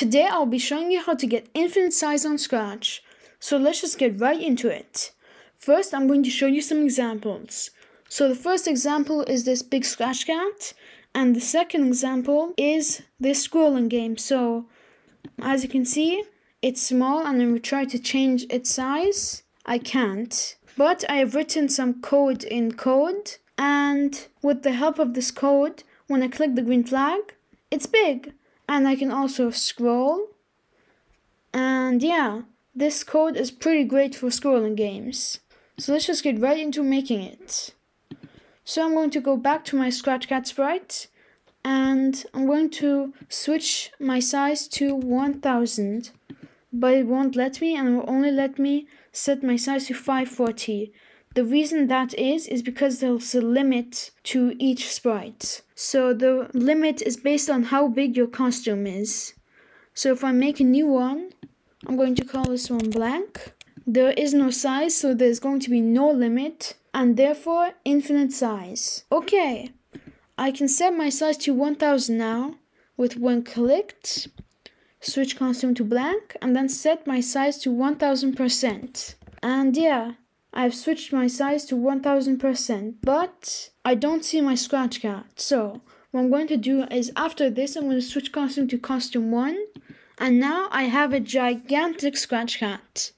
Today I'll be showing you how to get infinite size on Scratch. So let's just get right into it. First I'm going to show you some examples. So the first example is this big Scratch cat and the second example is this scrolling game. So as you can see it's small and when we try to change its size I can't. But I have written some code in code and with the help of this code when I click the green flag it's big and I can also scroll. And yeah this code is pretty great for scrolling games. So let's just get right into making it. So I'm going to go back to my scratch cat sprite. And I'm going to switch my size to 1000 but it won't let me and it will only let me set my size to 540 the reason that is, is because there's a limit to each sprite. So the limit is based on how big your costume is. So if I make a new one, I'm going to call this one blank. There is no size, so there's going to be no limit, and therefore infinite size. Okay, I can set my size to 1000 now, with one clicked, switch costume to blank, and then set my size to 1000%. And yeah, I've switched my size to 1000%, but I don't see my scratch cat. So what I'm going to do is after this, I'm going to switch costume to costume 1. And now I have a gigantic scratch cat.